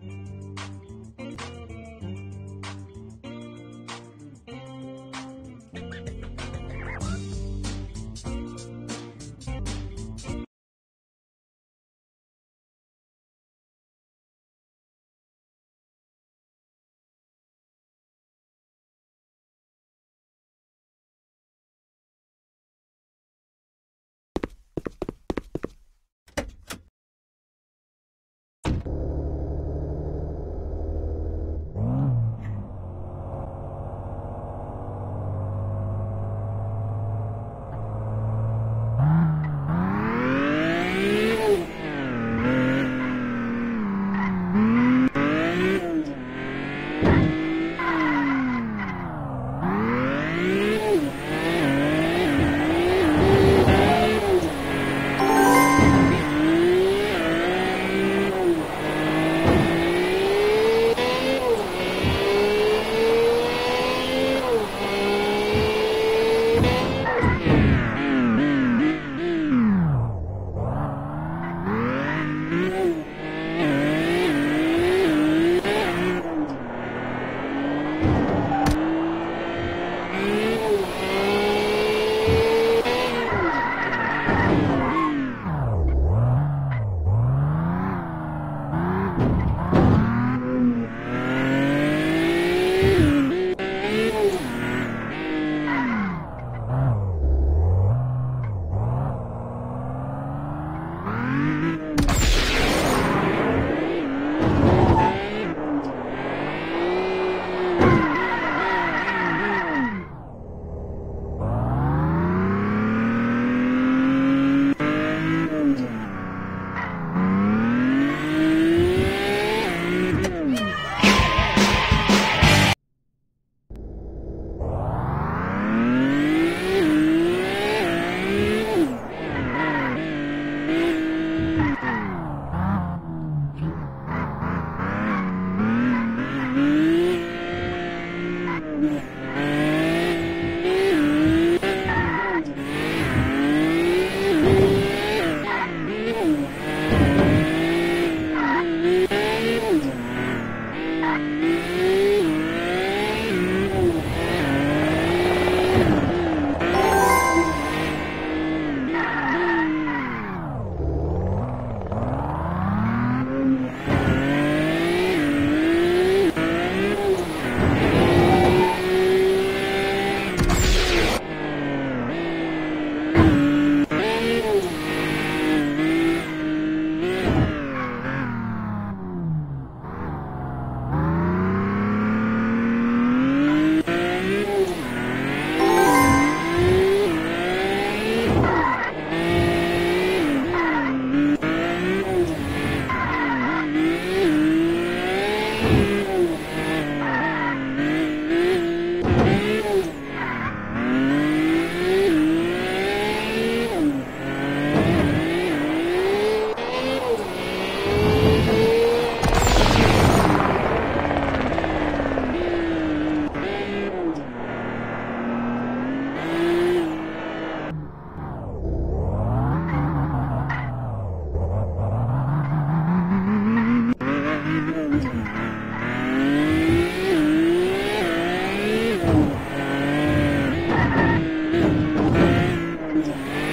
あ! Música